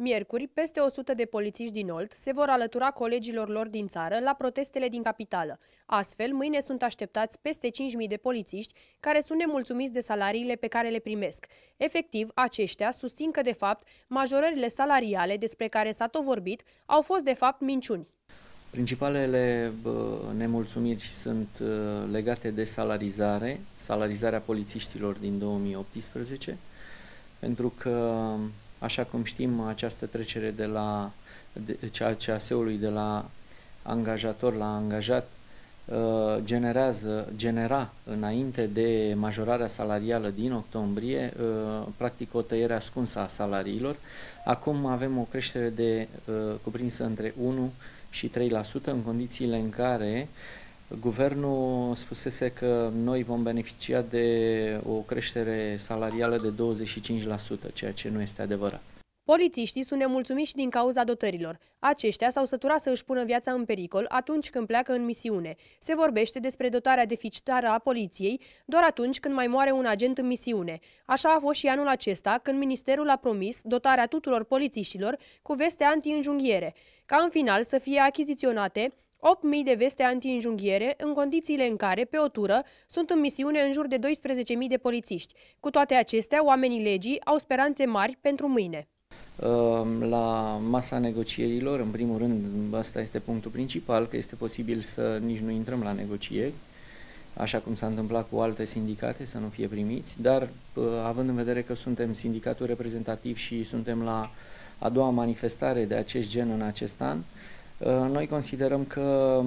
Miercuri, peste 100 de polițiști din Olt se vor alătura colegilor lor din țară la protestele din capitală. Astfel, mâine sunt așteptați peste 5.000 de polițiști care sunt nemulțumiți de salariile pe care le primesc. Efectiv, aceștia susțin că, de fapt, majorările salariale despre care s-a tot vorbit au fost, de fapt, minciuni. Principalele nemulțumiri sunt uh, legate de salarizare, salarizarea polițiștilor din 2018, pentru că Așa cum știm, această trecere de la de, CAS-ului de la angajator la angajat uh, generează, genera înainte de majorarea salarială din octombrie, uh, practic o tăiere ascunsă a salariilor. Acum avem o creștere de uh, cuprinsă între 1 și 3% în condițiile în care Guvernul spusese că noi vom beneficia de o creștere salarială de 25%, ceea ce nu este adevărat. Polițiștii sunt nemulțumiți și din cauza dotărilor. Aceștia s-au săturat să își pună viața în pericol atunci când pleacă în misiune. Se vorbește despre dotarea deficitară a poliției doar atunci când mai moare un agent în misiune. Așa a fost și anul acesta, când ministerul a promis dotarea tuturor polițiștilor cu veste anti-înjunghiere, ca în final să fie achiziționate 8.000 de veste anti-înjunghiere în condițiile în care, pe o tură, sunt în misiune în jur de 12.000 de polițiști. Cu toate acestea, oamenii legii au speranțe mari pentru mâine. La masa negocierilor, în primul rând, asta este punctul principal, că este posibil să nici nu intrăm la negocieri, așa cum s-a întâmplat cu alte sindicate, să nu fie primiți, dar având în vedere că suntem sindicatul reprezentativ și suntem la a doua manifestare de acest gen în acest an, Uh, noi considerăm că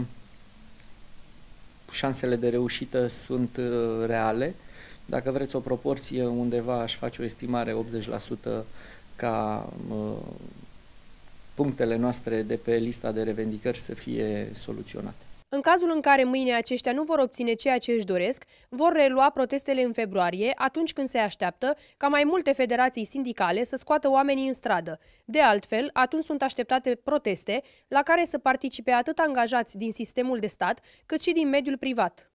șansele de reușită sunt uh, reale. Dacă vreți o proporție, undeva aș face o estimare 80% ca uh, punctele noastre de pe lista de revendicări să fie soluționate. În cazul în care mâine aceștia nu vor obține ceea ce își doresc, vor relua protestele în februarie, atunci când se așteaptă ca mai multe federații sindicale să scoată oamenii în stradă. De altfel, atunci sunt așteptate proteste la care să participe atât angajați din sistemul de stat, cât și din mediul privat.